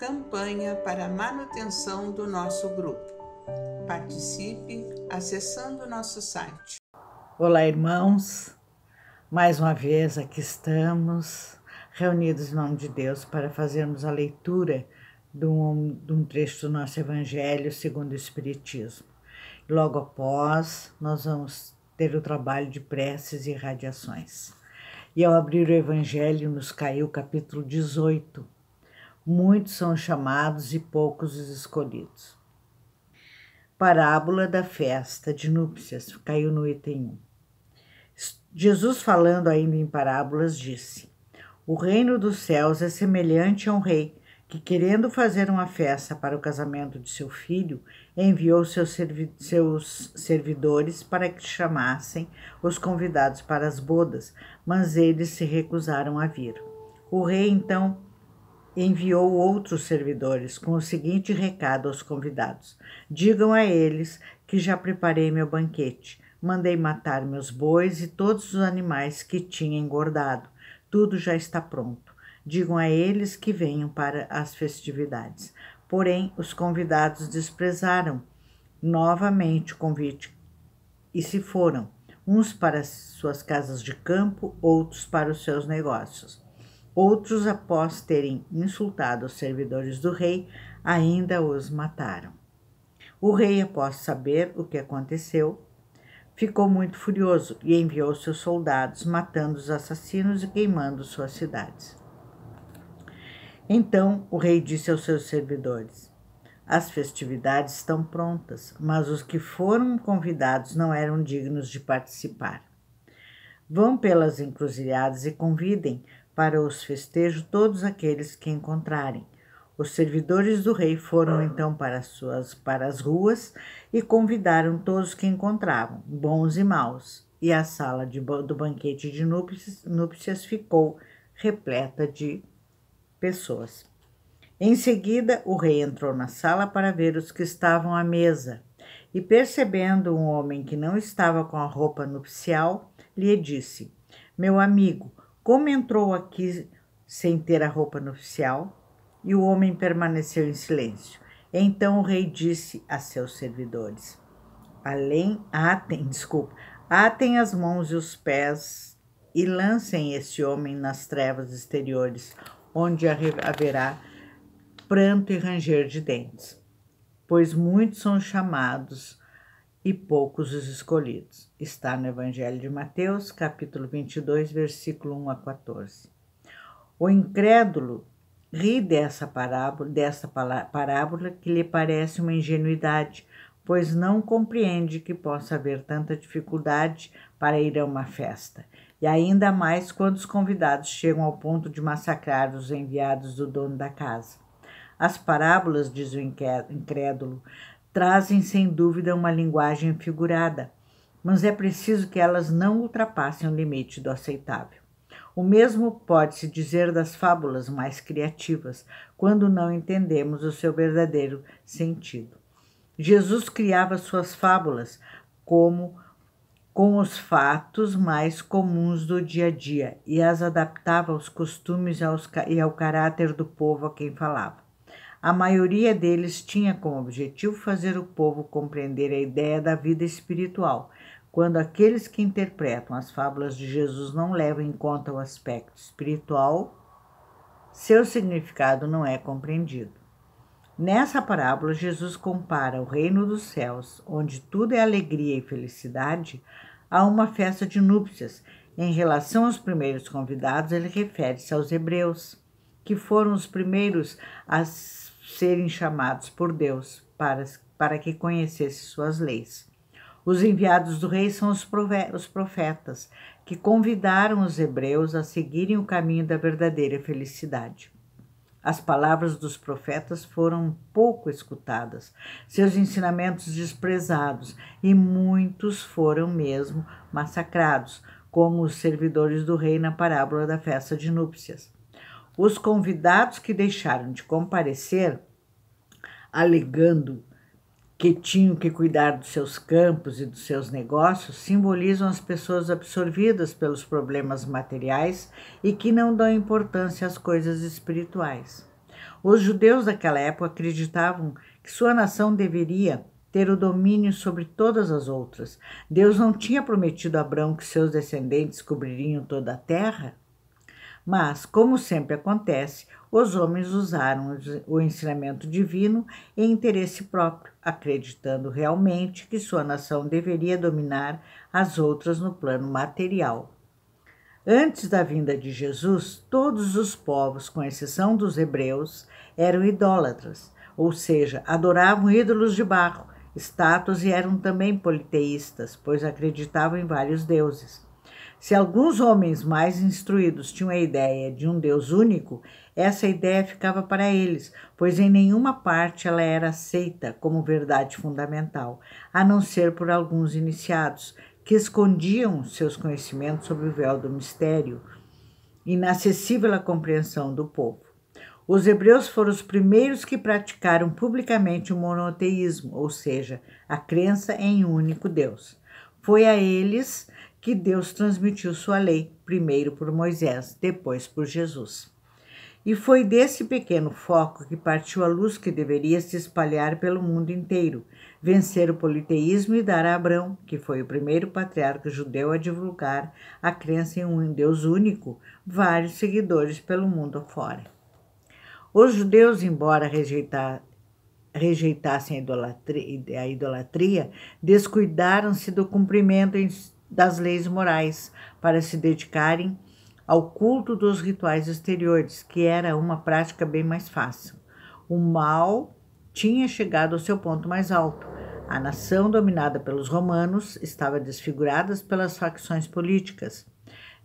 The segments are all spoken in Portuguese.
campanha para a manutenção do nosso grupo. Participe acessando nosso site. Olá, irmãos. Mais uma vez aqui estamos, reunidos em nome de Deus, para fazermos a leitura de um, de um trecho do nosso Evangelho segundo o Espiritismo. Logo após, nós vamos ter o trabalho de preces e radiações. E ao abrir o Evangelho, nos caiu o capítulo 18. Muitos são chamados e poucos os escolhidos. Parábola da festa de núpcias, caiu no item 1. Jesus, falando ainda em parábolas, disse: O reino dos céus é semelhante a um rei que, querendo fazer uma festa para o casamento de seu filho, enviou seus, servi seus servidores para que chamassem os convidados para as bodas, mas eles se recusaram a vir. O rei então enviou outros servidores com o seguinte recado aos convidados: Digam a eles que já preparei meu banquete. Mandei matar meus bois e todos os animais que tinha engordado. Tudo já está pronto. Digam a eles que venham para as festividades. Porém, os convidados desprezaram novamente o convite e se foram, uns para suas casas de campo, outros para os seus negócios. Outros, após terem insultado os servidores do rei, ainda os mataram. O rei, após saber o que aconteceu, ficou muito furioso e enviou seus soldados, matando os assassinos e queimando suas cidades. Então o rei disse aos seus servidores: As festividades estão prontas, mas os que foram convidados não eram dignos de participar. Vão pelas encruzilhadas e convidem para os festejos todos aqueles que encontrarem. Os servidores do rei foram então para, suas, para as ruas e convidaram todos que encontravam, bons e maus, e a sala de, do banquete de núpcias, núpcias ficou repleta de pessoas. Em seguida, o rei entrou na sala para ver os que estavam à mesa e, percebendo um homem que não estava com a roupa nupcial, lhe disse: Meu amigo, como entrou aqui sem ter a roupa nupcial? E o homem permaneceu em silêncio. Então o rei disse a seus servidores: Além, atem, desculpa, atem as mãos e os pés e lancem este homem nas trevas exteriores, onde haverá pranto e ranger de dentes, pois muitos são chamados e poucos os escolhidos. Está no Evangelho de Mateus, capítulo 22, versículo 1 a 14. O incrédulo ri dessa parábola, dessa parábola que lhe parece uma ingenuidade, pois não compreende que possa haver tanta dificuldade para ir a uma festa, e ainda mais quando os convidados chegam ao ponto de massacrar os enviados do dono da casa. As parábolas, diz o incrédulo, trazem sem dúvida uma linguagem figurada, mas é preciso que elas não ultrapassem o limite do aceitável. O mesmo pode-se dizer das fábulas mais criativas, quando não entendemos o seu verdadeiro sentido. Jesus criava suas fábulas como com os fatos mais comuns do dia a dia e as adaptava aos costumes e ao caráter do povo a quem falava. A maioria deles tinha como objetivo fazer o povo compreender a ideia da vida espiritual, quando aqueles que interpretam as fábulas de Jesus não levam em conta o aspecto espiritual, seu significado não é compreendido. Nessa parábola, Jesus compara o reino dos céus, onde tudo é alegria e felicidade, a uma festa de núpcias. Em relação aos primeiros convidados, ele refere-se aos hebreus, que foram os primeiros a serem chamados por Deus para, para que conhecesse suas leis. Os enviados do rei são os profetas, que convidaram os hebreus a seguirem o caminho da verdadeira felicidade. As palavras dos profetas foram pouco escutadas, seus ensinamentos desprezados, e muitos foram mesmo massacrados, como os servidores do rei na parábola da festa de núpcias. Os convidados que deixaram de comparecer, alegando que tinham que cuidar dos seus campos e dos seus negócios, simbolizam as pessoas absorvidas pelos problemas materiais e que não dão importância às coisas espirituais. Os judeus daquela época acreditavam que sua nação deveria ter o domínio sobre todas as outras. Deus não tinha prometido a Abraão que seus descendentes cobririam toda a terra? Mas, como sempre acontece, os homens usaram o ensinamento divino em interesse próprio, acreditando realmente que sua nação deveria dominar as outras no plano material. Antes da vinda de Jesus, todos os povos, com exceção dos hebreus, eram idólatras, ou seja, adoravam ídolos de barro, estátuas e eram também politeístas, pois acreditavam em vários deuses. Se alguns homens mais instruídos tinham a ideia de um Deus único, essa ideia ficava para eles, pois em nenhuma parte ela era aceita como verdade fundamental, a não ser por alguns iniciados, que escondiam seus conhecimentos sob o véu do mistério, inacessível à compreensão do povo. Os hebreus foram os primeiros que praticaram publicamente o monoteísmo, ou seja, a crença em um único Deus. Foi a eles que Deus transmitiu sua lei, primeiro por Moisés, depois por Jesus. E foi desse pequeno foco que partiu a luz que deveria se espalhar pelo mundo inteiro, vencer o politeísmo e dar a Abrão, que foi o primeiro patriarca judeu a divulgar a crença em um Deus único, vários seguidores pelo mundo afora. Os judeus, embora rejeitassem a idolatria, a idolatria descuidaram-se do cumprimento das leis morais para se dedicarem ao culto dos rituais exteriores, que era uma prática bem mais fácil. O mal tinha chegado ao seu ponto mais alto. A nação dominada pelos romanos estava desfigurada pelas facções políticas,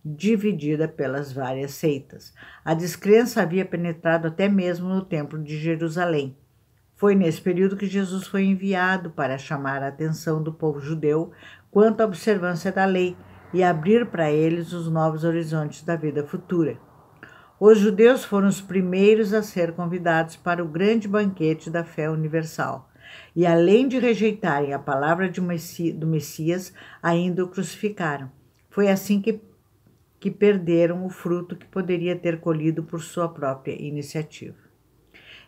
dividida pelas várias seitas. A descrença havia penetrado até mesmo no templo de Jerusalém. Foi nesse período que Jesus foi enviado para chamar a atenção do povo judeu quanto à observância da lei e abrir para eles os novos horizontes da vida futura. Os judeus foram os primeiros a ser convidados para o grande banquete da fé universal. E além de rejeitarem a palavra do Messias, ainda o crucificaram. Foi assim que, que perderam o fruto que poderia ter colhido por sua própria iniciativa.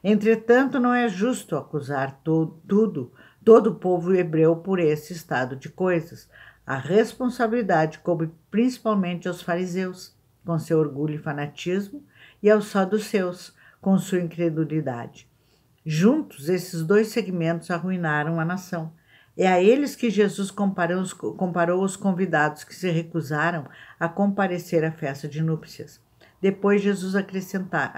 Entretanto, não é justo acusar to tudo todo o povo hebreu por esse estado de coisas. A responsabilidade coube principalmente aos fariseus, com seu orgulho e fanatismo, e aos saduceus, com sua incredulidade. Juntos, esses dois segmentos arruinaram a nação. É a eles que Jesus comparou os, comparou os convidados que se recusaram a comparecer à festa de núpcias. Depois, Jesus acrescenta: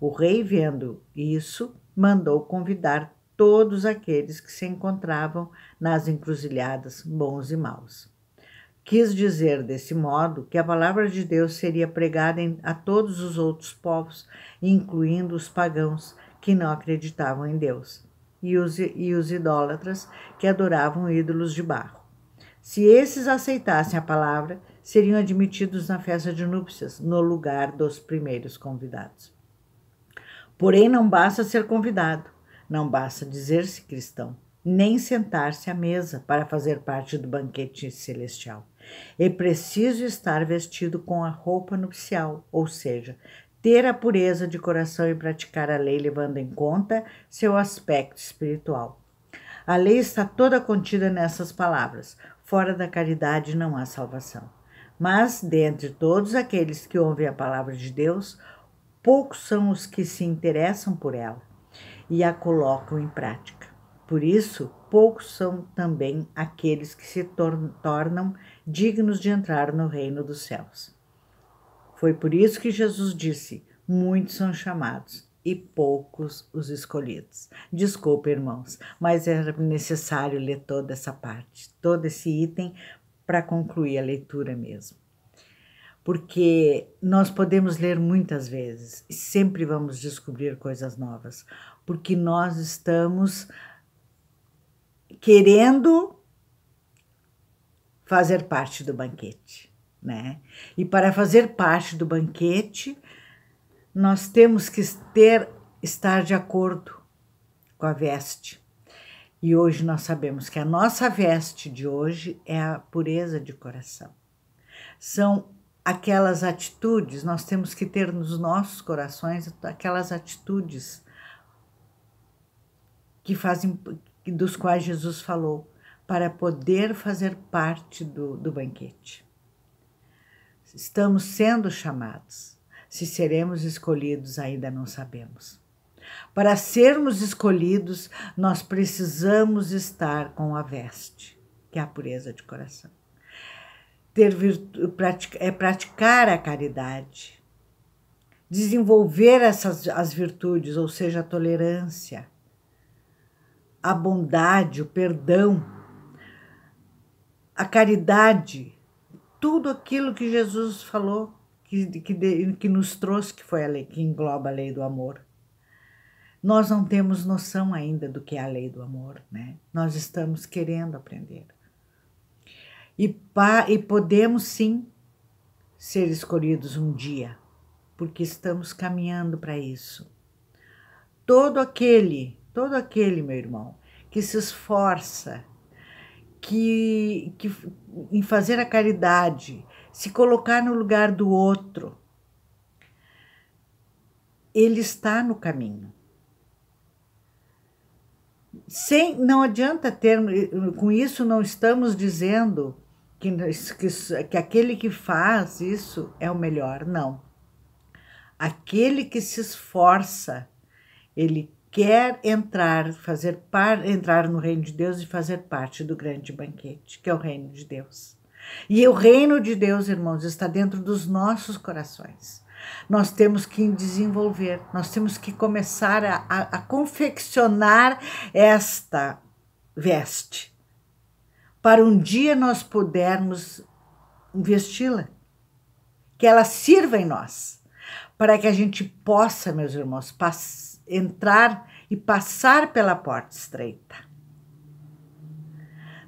o rei, vendo isso, mandou convidar todos aqueles que se encontravam nas encruzilhadas, bons e maus. Quis dizer desse modo que a palavra de Deus seria pregada a todos os outros povos, incluindo os pagãos que não acreditavam em Deus, e os, e os idólatras que adoravam ídolos de barro. Se esses aceitassem a palavra, seriam admitidos na festa de núpcias, no lugar dos primeiros convidados. Porém, não basta ser convidado não basta dizer-se cristão, nem sentar-se à mesa para fazer parte do banquete celestial. É preciso estar vestido com a roupa nupcial, ou seja, ter a pureza de coração e praticar a lei levando em conta seu aspecto espiritual. A lei está toda contida nessas palavras: fora da caridade não há salvação. Mas, dentre todos aqueles que ouvem a palavra de Deus, poucos são os que se interessam por ela e a colocam em prática. Por isso, poucos são também aqueles que se tor tornam dignos de entrar no reino dos céus. Foi por isso que Jesus disse: muitos são chamados e poucos os escolhidos. Desculpe, irmãos, mas era necessário ler toda essa parte, todo esse item, para concluir a leitura mesmo. Porque nós podemos ler muitas vezes e sempre vamos descobrir coisas novas porque nós estamos querendo fazer parte do banquete, né? E para fazer parte do banquete, nós temos que ter estar de acordo com a veste. E hoje nós sabemos que a nossa veste de hoje é a pureza de coração. São aquelas atitudes, nós temos que ter nos nossos corações aquelas atitudes que fazem dos quais Jesus falou para poder fazer parte do, do banquete. Estamos sendo chamados. Se seremos escolhidos, ainda não sabemos. Para sermos escolhidos, nós precisamos estar com a veste, que é a pureza de coração. Ter virtu, é praticar a caridade, desenvolver essas as virtudes, ou seja, a tolerância, a bondade, o perdão, a caridade, tudo aquilo que Jesus falou, que, que, que nos trouxe, que foi a lei, que engloba a lei do amor. Nós não temos noção ainda do que é a lei do amor, né? Nós estamos querendo aprender. E, pa, e podemos sim ser escolhidos um dia, porque estamos caminhando para isso. Todo aquele, todo aquele, meu irmão, que se esforça que, que em fazer a caridade, se colocar no lugar do outro, ele está no caminho sem não adianta ter com isso não estamos dizendo que, que, que aquele que faz isso é o melhor, não. Aquele que se esforça, ele quer entrar, fazer par, entrar no reino de Deus e fazer parte do grande banquete, que é o reino de Deus. E o reino de Deus, irmãos, está dentro dos nossos corações nós temos que desenvolver, nós temos que começar a, a, a confeccionar esta veste, para um dia nós pudermos vesti-la, que ela sirva em nós, para que a gente possa, meus irmãos, entrar e passar pela porta estreita.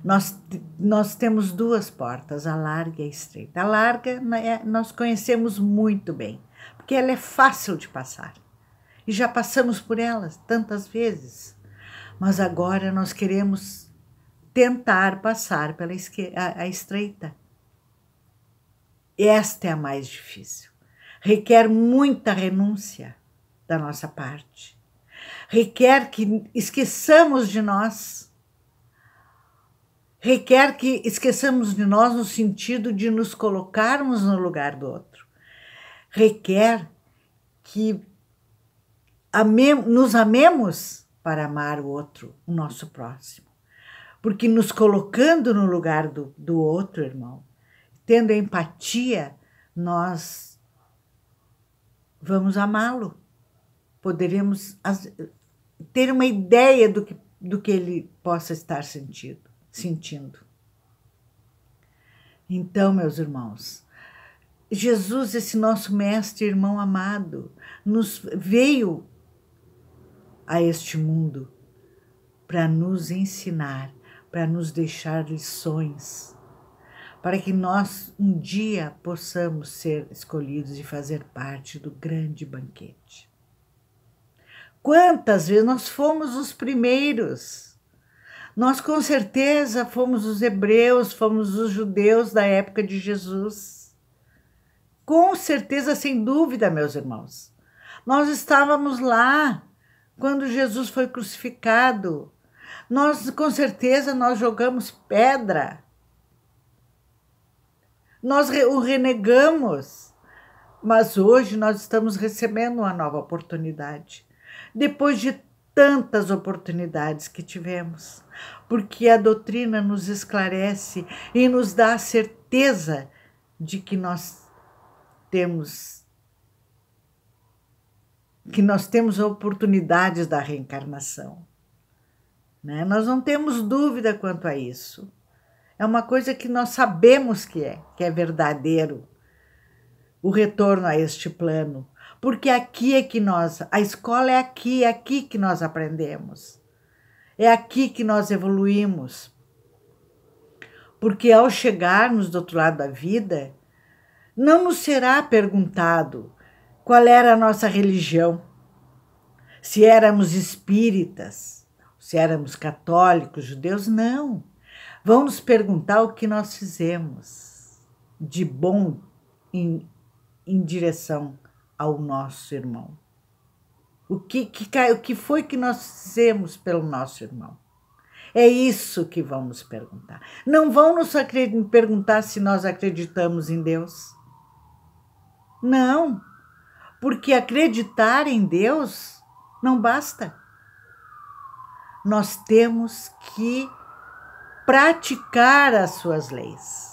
Nós, nós temos duas portas, a larga e a estreita. A larga né, nós conhecemos muito bem porque ela é fácil de passar. E já passamos por ela tantas vezes. Mas agora nós queremos tentar passar pela a, a estreita. Esta é a mais difícil. Requer muita renúncia da nossa parte. Requer que esqueçamos de nós. Requer que esqueçamos de nós no sentido de nos colocarmos no lugar do outro requer que ame, nos amemos para amar o outro, o nosso próximo. Porque nos colocando no lugar do, do outro, irmão, tendo empatia, nós vamos amá-lo. Poderemos ter uma ideia do que, do que ele possa estar sentindo, sentindo. Então, meus irmãos, Jesus, esse nosso mestre, irmão amado, nos veio a este mundo para nos ensinar, para nos deixar lições, para que nós um dia possamos ser escolhidos e fazer parte do grande banquete. Quantas vezes nós fomos os primeiros? Nós com certeza fomos os hebreus, fomos os judeus da época de Jesus com certeza, sem dúvida, meus irmãos. Nós estávamos lá quando Jesus foi crucificado. Nós, com certeza, nós jogamos pedra. Nós o renegamos. Mas hoje nós estamos recebendo uma nova oportunidade. Depois de tantas oportunidades que tivemos, porque a doutrina nos esclarece e nos dá a certeza de que nós temos que nós temos oportunidades da reencarnação. Né? Nós não temos dúvida quanto a isso. É uma coisa que nós sabemos que é, que é verdadeiro o retorno a este plano, porque aqui é que nós, a escola é aqui, é aqui que nós aprendemos. É aqui que nós evoluímos. Porque ao chegarmos do outro lado da vida, não nos será perguntado qual era a nossa religião, se éramos espíritas, se éramos católicos, judeus, não. Vão nos perguntar o que nós fizemos de bom em, em direção ao nosso irmão? O que, que, o que foi que nós fizemos pelo nosso irmão? É isso que vamos perguntar. Não vão nos perguntar se nós acreditamos em Deus. Não, porque acreditar em Deus não basta. Nós temos que praticar as suas leis.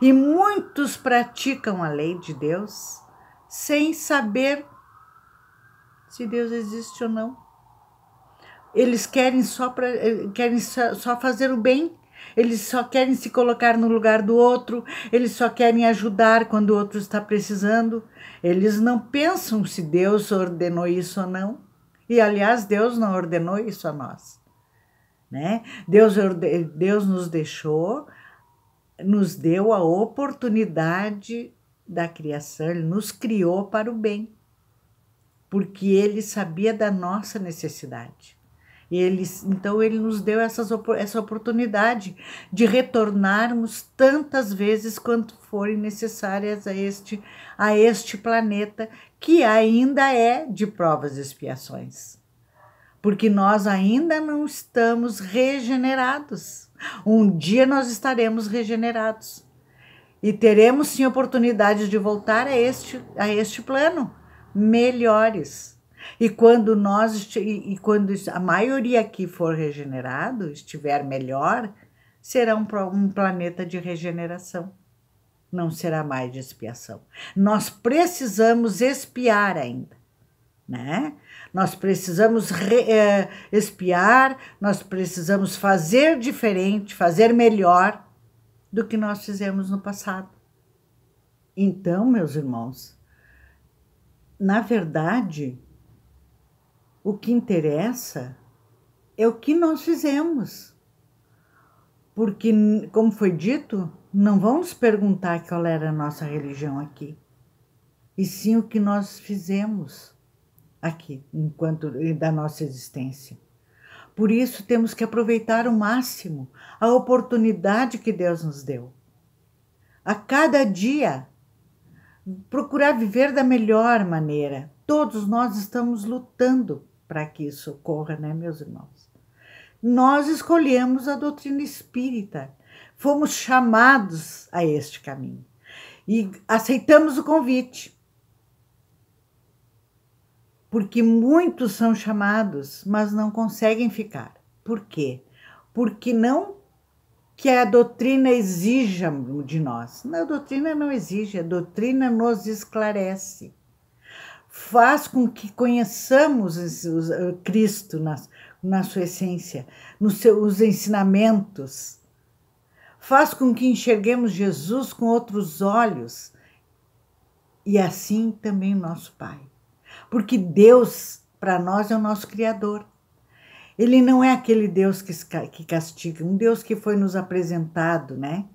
E muitos praticam a lei de Deus sem saber se Deus existe ou não. Eles querem só, pra, eh, querem só fazer o bem, eles só querem se colocar no lugar do outro, eles só querem ajudar quando o outro está precisando. Eles não pensam se Deus ordenou isso ou não. E aliás, Deus não ordenou isso a nós. Né? Deus, Deus nos deixou, nos deu a oportunidade da criação, Ele nos criou para o bem, porque Ele sabia da nossa necessidade. Ele, então ele nos deu essas, essa oportunidade de retornarmos tantas vezes quanto forem necessárias a este, a este planeta que ainda é de provas e expiações. Porque nós ainda não estamos regenerados. Um dia nós estaremos regenerados e teremos sim oportunidade de voltar a este, a este plano melhores e quando nós e quando a maioria aqui for regenerado, estiver melhor, será um, um planeta de regeneração. Não será mais de expiação. Nós precisamos expiar ainda, né? Nós precisamos re, é, expiar, nós precisamos fazer diferente, fazer melhor do que nós fizemos no passado. Então, meus irmãos, na verdade, o que interessa é o que nós fizemos. Porque, como foi dito, não vamos perguntar qual era a nossa religião aqui, e sim o que nós fizemos aqui, enquanto da nossa existência. Por isso temos que aproveitar o máximo a oportunidade que Deus nos deu. A cada dia, procurar viver da melhor maneira. Todos nós estamos lutando para que isso ocorra, né, meus irmãos? Nós escolhemos a doutrina espírita, fomos chamados a este caminho e aceitamos o convite. Porque muitos são chamados, mas não conseguem ficar. Por quê? Porque não que a doutrina exija de nós. Não, a doutrina não exige, a doutrina nos esclarece faz com que conheçamos Cristo na, na sua essência, nos seus ensinamentos, faz com que enxerguemos Jesus com outros olhos e assim também nosso Pai. Porque Deus, para nós, é o nosso Criador. Ele não é aquele Deus que, que castiga, um Deus que foi nos apresentado, né?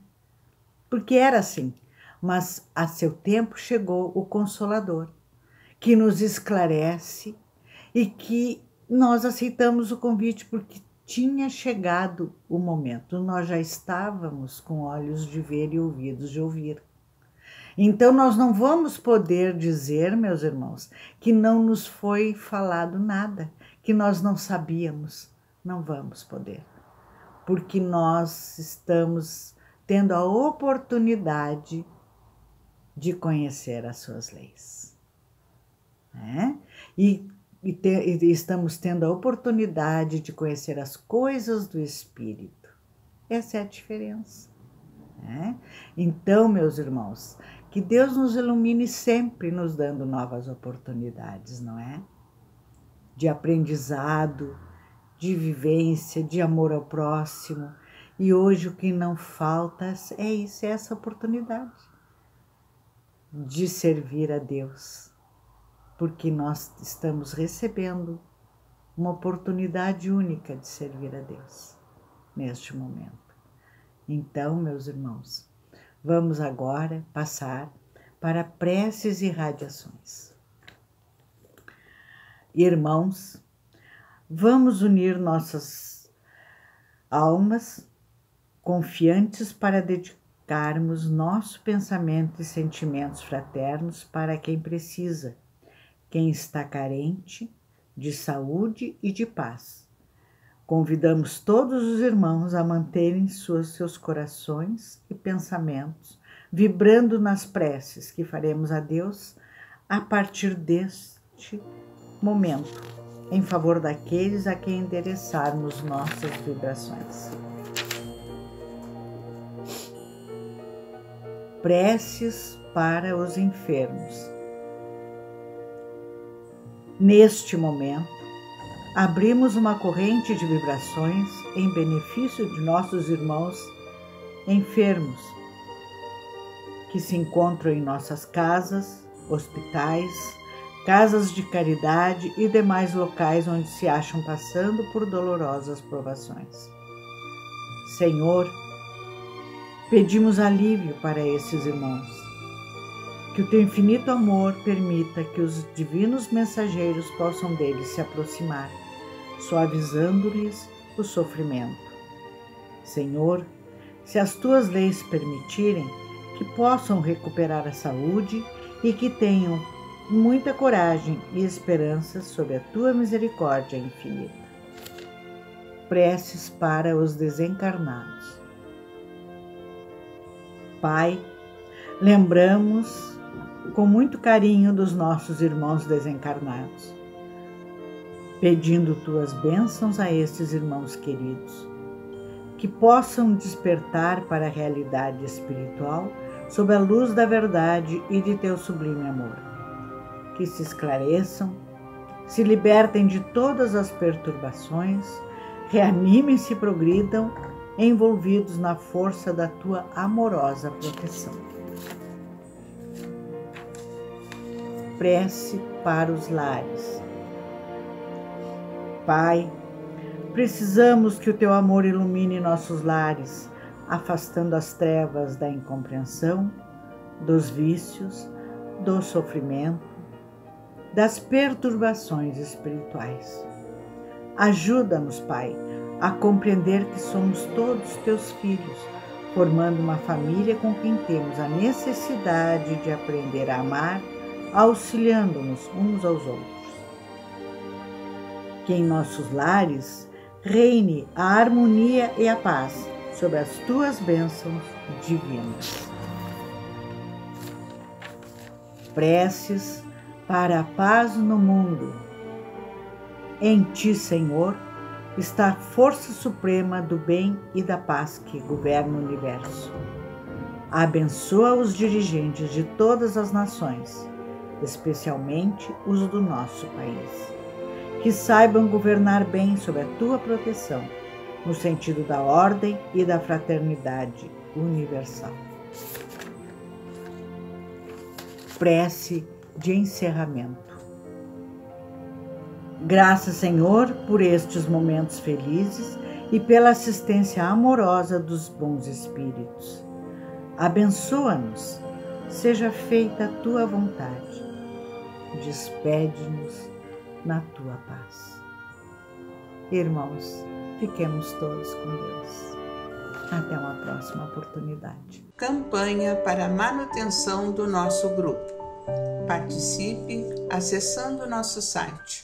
Porque era assim. Mas a seu tempo chegou o Consolador que nos esclarece e que nós aceitamos o convite porque tinha chegado o momento, nós já estávamos com olhos de ver e ouvidos de ouvir. Então, nós não vamos poder dizer, meus irmãos, que não nos foi falado nada, que nós não sabíamos. Não vamos poder, porque nós estamos tendo a oportunidade de conhecer as suas leis né? E, e, te, e estamos tendo a oportunidade de conhecer as coisas do Espírito. Essa é a diferença. Né? Então, meus irmãos, que Deus nos ilumine sempre, nos dando novas oportunidades, não é? De aprendizado, de vivência, de amor ao próximo. E hoje o que não falta é isso, é essa oportunidade de servir a Deus porque nós estamos recebendo uma oportunidade única de servir a Deus neste momento. Então, meus irmãos, vamos agora passar para preces e radiações. Irmãos, vamos unir nossas almas confiantes para voltarmos nosso pensamento e sentimentos fraternos para quem precisa, quem está carente de saúde e de paz. Convidamos todos os irmãos a manterem suas, seus corações e pensamentos vibrando nas preces que faremos a Deus a partir deste momento, em favor daqueles a quem endereçarmos nossas vibrações. Preces para os enfermos. Neste momento, abrimos uma corrente de vibrações em benefício de nossos irmãos enfermos que se encontram em nossas casas, hospitais, casas de caridade e demais locais onde se acham passando por dolorosas provações. Senhor, pedimos alívio para esses irmãos. Que o teu infinito amor permita que os divinos mensageiros possam deles se aproximar, suavizando-lhes o sofrimento. Senhor, se as tuas leis permitirem, que possam recuperar a saúde e que tenham muita coragem e esperança sob a tua misericórdia infinita. Preces para os desencarnados. Pai, lembramos com muito carinho dos nossos irmãos desencarnados, pedindo tuas bênçãos a estes irmãos queridos, que possam despertar para a realidade espiritual sob a luz da verdade e de teu sublime amor. Que se esclareçam, se libertem de todas as perturbações, reanimem-se e progridam, envolvidos na força da tua amorosa proteção. Prece para os lares. Pai, precisamos que o teu amor ilumine nossos lares afastando as trevas da incompreensão, dos vícios, do sofrimento, das perturbações espirituais. Ajuda-nos, Pai, a compreender que somos todos teus filhos, formando uma família com quem temos a necessidade de aprender a amar, auxiliando-nos uns aos outros. Que em nossos lares reine a harmonia e a paz sobre as tuas bênçãos divinas. Preces para a paz no mundo. Em ti, Senhor, está a força suprema do bem e da paz que governa o universo. Abençoa os dirigentes de todas as nações, especialmente os do nosso país, que saibam governar bem sob a tua proteção no sentido da ordem e da fraternidade universal. Prece de encerramento. Graças, Senhor, por estes momentos felizes e pela assistência amorosa dos bons espíritos. Abençoa-nos, seja feita a tua vontade. Despede-nos na tua paz. Irmãos, Fiquemos todos com Deus. Até uma próxima oportunidade. Campanha para manutenção do nosso grupo. Participe acessando nosso site